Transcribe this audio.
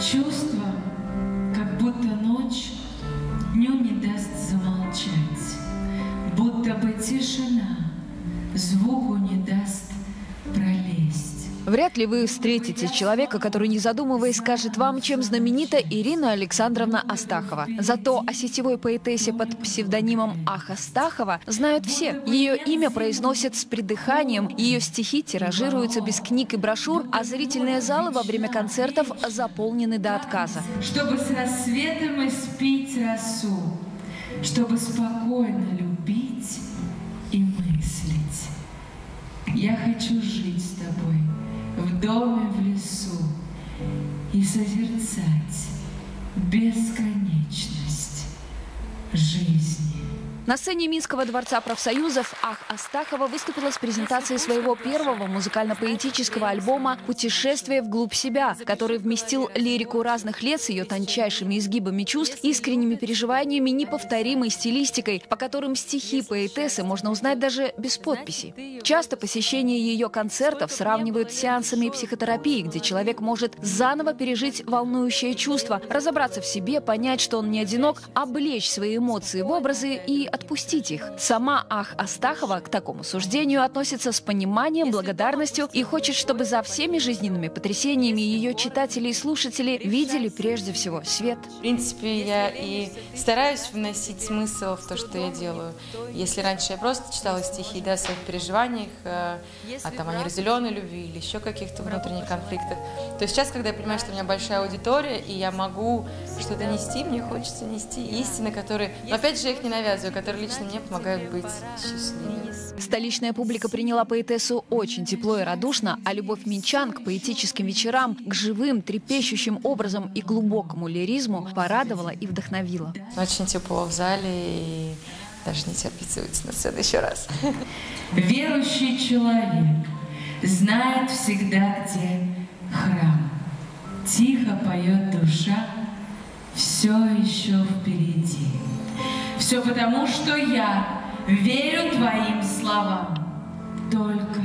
Чувство, как будто ночь днем не даст замолчать, будто бы тишина звуку не даст. Вряд ли вы встретите человека, который, не задумываясь, скажет вам, чем знаменита Ирина Александровна Астахова. Зато о сетевой поэтессе под псевдонимом Ах Астахова знают все. Ее имя произносят с придыханием, ее стихи тиражируются без книг и брошюр, а зрительные залы во время концертов заполнены до отказа. Чтобы с рассветом испить росу, чтобы спокойно любить и мыслить. Я хочу жить с тобой доме в лесу и созерцать бесконечность жизни. На сцене Минского дворца профсоюзов Ах Астахова выступила с презентацией своего первого музыкально-поэтического альбома «Путешествие вглубь себя», который вместил лирику разных лет с ее тончайшими изгибами чувств, искренними переживаниями, неповторимой стилистикой, по которым стихи поэтессы можно узнать даже без подписи. Часто посещение ее концертов сравнивают с сеансами психотерапии, где человек может заново пережить волнующее чувство, разобраться в себе, понять, что он не одинок, облечь свои эмоции в образы и отпустить их. Сама Ах Астахова к такому суждению относится с пониманием, благодарностью и хочет, чтобы за всеми жизненными потрясениями ее читатели и слушатели видели прежде всего свет. В принципе, я и стараюсь вносить смысл в то, что я делаю. Если раньше я просто читала стихи да, о своих переживаниях, э, а там о неразделенной любви или еще каких-то внутренних конфликтах, то сейчас, когда я понимаю, что у меня большая аудитория, и я могу что-то нести, мне хочется нести истины, которые, но опять же, я их не навязываю, которые лично мне помогают быть счастливой. Столичная публика приняла поэтессу очень тепло и радушно, а любовь минчан к поэтическим вечерам, к живым, трепещущим образом и глубокому лиризму порадовала и вдохновила. Очень тепло в зале и даже не терпится выйти на сцену еще раз. Верующий человек знает всегда, где храм. Тихо поет душа, все еще впереди. Все потому, что я верю твоим словам. Только